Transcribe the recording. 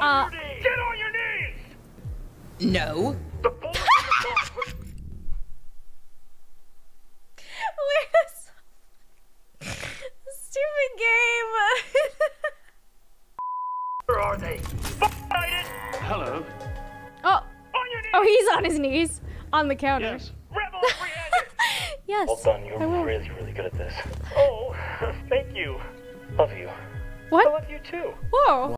Uh, Get on your knees! No. The Where's stupid game? Where are they? Hello. oh, On your knees! oh, he's on his knees on the counter. Yes. Yes. Well done, you're really, really good at this. oh, thank you. Love you. What? I love you too. Whoa.